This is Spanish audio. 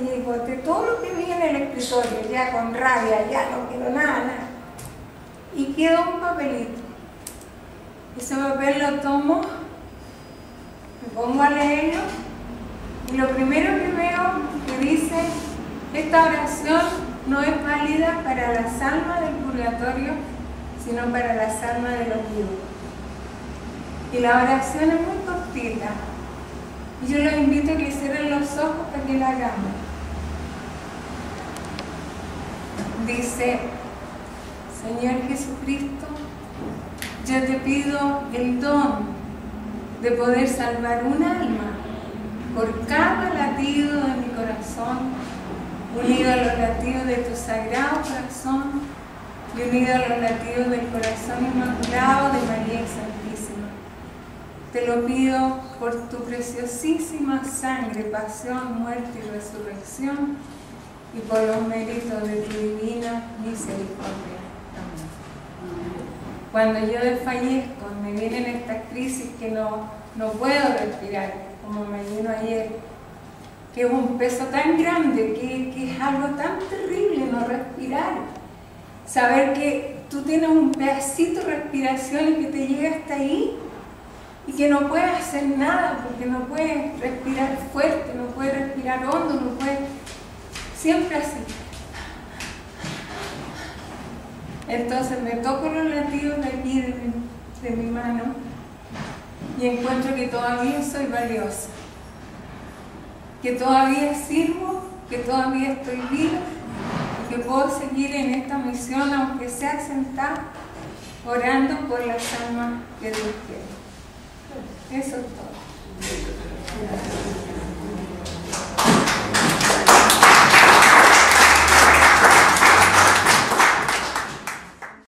y boté todo lo que vi en el escritorio, ya con rabia, ya no quiero nada, nada. Y quedó un papelito. Ese papel lo tomo, me pongo a leerlo y lo primero que veo que dice, esta oración no es válida para las almas del purgatorio, sino para las almas de los vivos. Y la oración es muy cortita. Y yo los invito a que cierren los ojos para que la hagamos. Dice, Señor Jesucristo, yo te pido el don de poder salvar un alma por cada latido de mi corazón, unido a los latidos de tu sagrado corazón y unido a los latidos del corazón inmaculado de María Santísima. Te lo pido por tu preciosísima sangre, pasión, muerte y resurrección y por los méritos de tu Cuando yo desfallezco, me vienen estas crisis que no, no puedo respirar, como me vino ayer, que es un peso tan grande, que, que es algo tan terrible no respirar. Saber que tú tienes un pedacito de respiración y que te llega hasta ahí y que no puedes hacer nada porque no puedes respirar fuerte, no puedes respirar hondo, no puedes... Siempre así. Entonces me toco los latidos de aquí de mi, mano y encuentro que todavía soy valiosa, que todavía sirvo, que todavía estoy viva y que puedo seguir en esta misión aunque sea sentada orando por las almas que Dios quiere. Eso es todo.